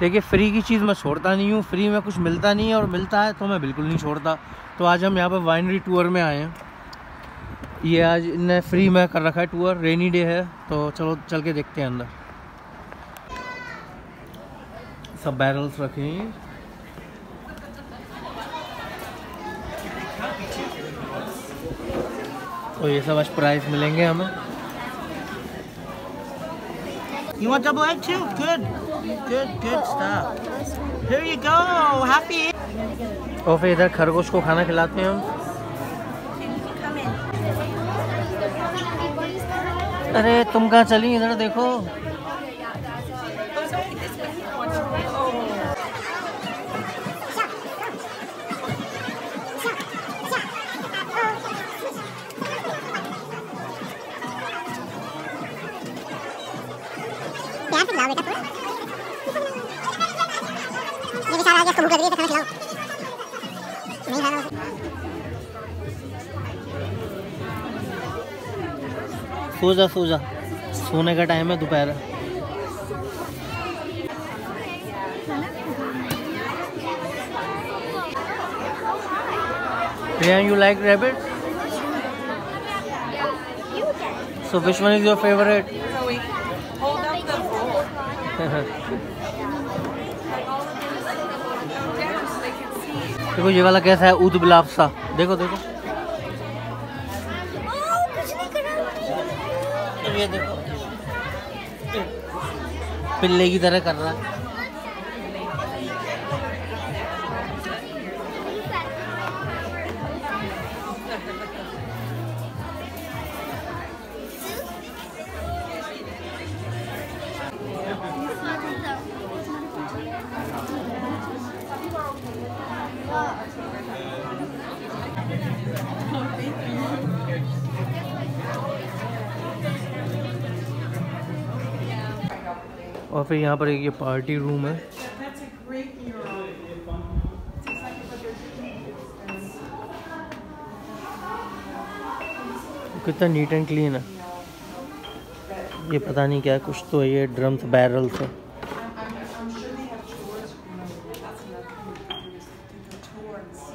देखिए फ्री की चीज़ मैं छोड़ता नहीं हूँ फ्री में कुछ मिलता नहीं है और मिलता है तो मैं बिल्कुल नहीं छोड़ता। तो आज हम यहाँ पर वाइनरी टूर में आए हैं। ये आज इनने फ्री में कर रखा है टूर रेनी डे है तो चलो, चल के देखते हैं अंदर। सब बैरल्स रखे हैं। तो ये सब आज प्राइस मिलेंगे हमें। You want double egg too? Good. Good, good stuff. Here you go. Happy. और फिर इधर खरगोश को खाना खिलाते हैं हम अरे तुम कहाँ चली इधर देखो प्यार से खिलाओ बेटा पूरा ये बेचारा आगे इसको भूख लग रही है खाना खिलाओ नहीं खाना सो जा सो जा सोने का टाइम है दोपहर। Yeah, you like rabbit? So which one is your favorite? देखो, ये वाला कैसा है, ऊद गुलाब देखो देखो। देखो। पिल्ले की तरह कर रहा है। और फिर यहाँ पर एक ये पार्टी रूम है. कितना नीट एंड क्लीन है। ये पता नहीं क्या कुछ तो है ये ड्रम्स बैरल्स है। 七